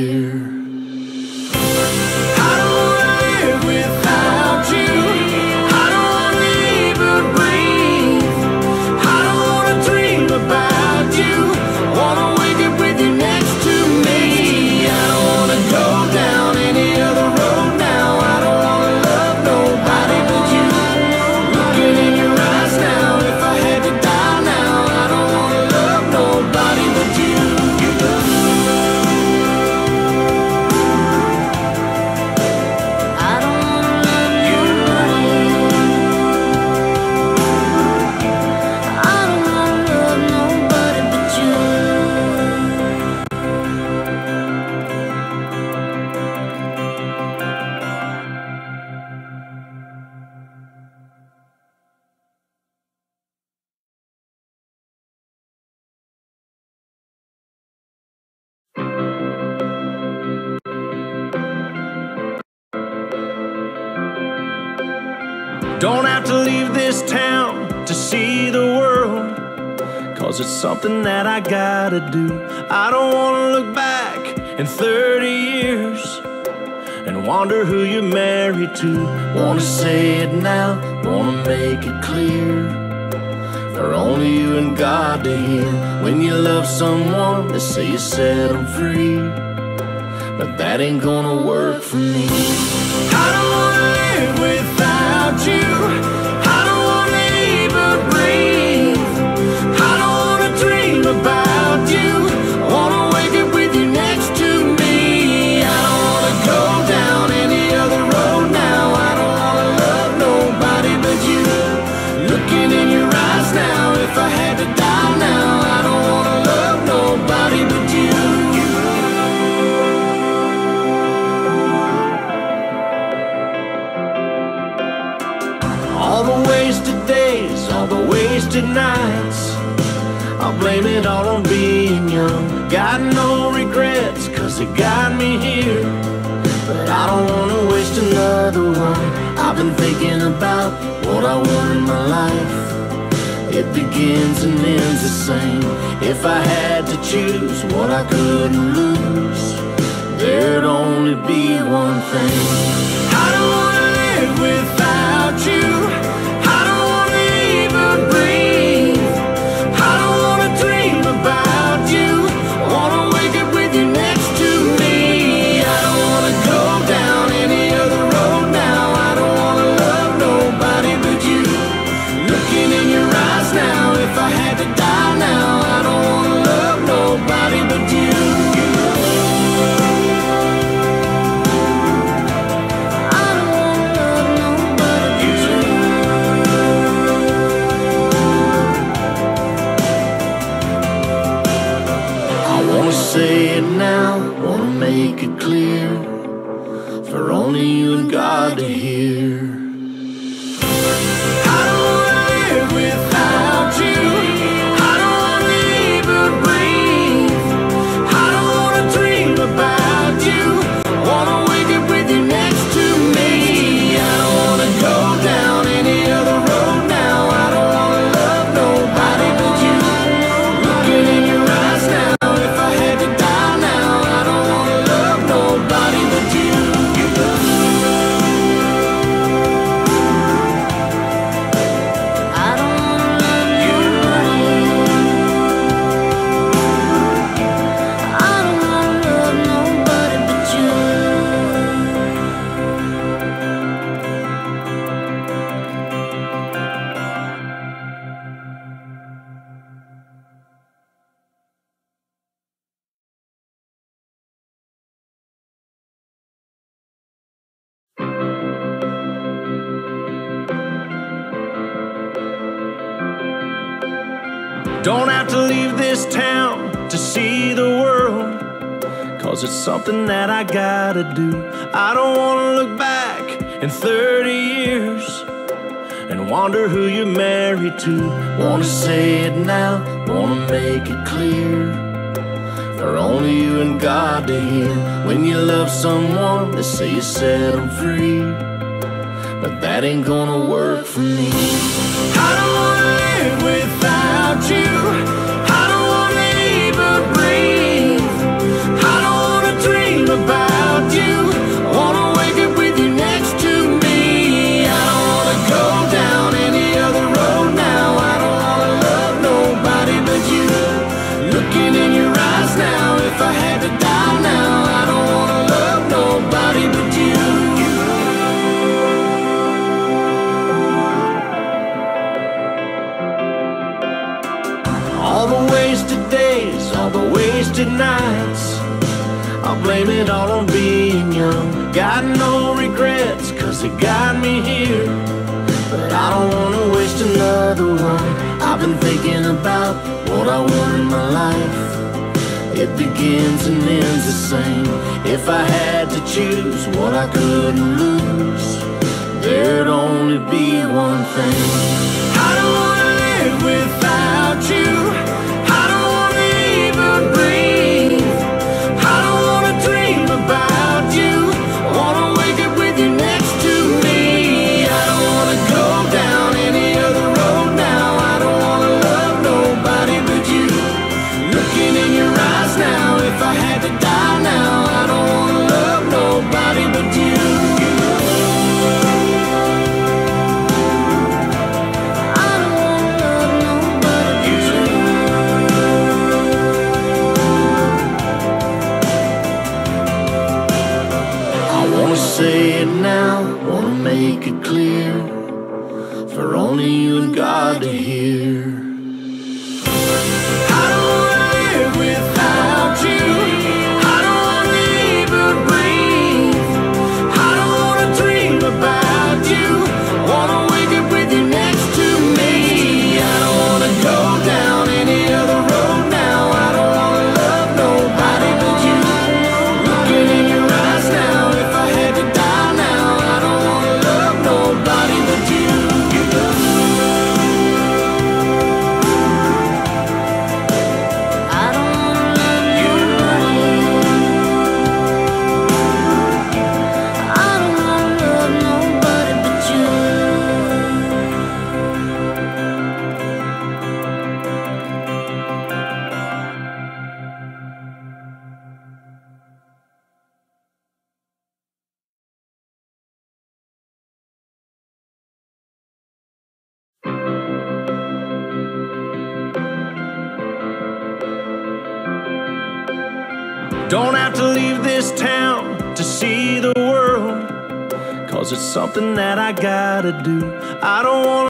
to Don't have to leave this town to see the world. Cause it's something that I gotta do. I don't wanna look back in 30 years and wonder who you're married to. Wanna say it now, wanna make it clear. For only you and God to hear. When you love someone, they say you set them free. But that ain't gonna work for me. I don't wanna All the wasted days, all the wasted nights. I'll blame it all on being young. Got no regrets, cause it got me here. But I don't wanna waste another one. I've been thinking about what I want in my life. It begins and ends the same. If I had to choose what I couldn't lose, there'd only be one thing. I don't make it clear for only you and God to hear. Don't have to leave this town to see the world. Cause it's something that I gotta do. I don't wanna look back in 30 years and wonder who you're married to. Wanna say it now, wanna make it clear. For only you and God to hear. When you love someone, they say you set them free. But that ain't gonna work for me. Young. Got no regrets, cause it got me here. But I don't wanna waste another one. I've been thinking about what I want in my life. It begins and ends the same. If I had to choose what I couldn't lose, there'd only be one thing. I don't wanna live without you. Make it clear for only you and God to hear. I don't wanna live without you. I don't wanna even breathe. I don't wanna dream about you. Wanna Don't have to leave this town to see the world. Cause it's something that I gotta do. I don't wanna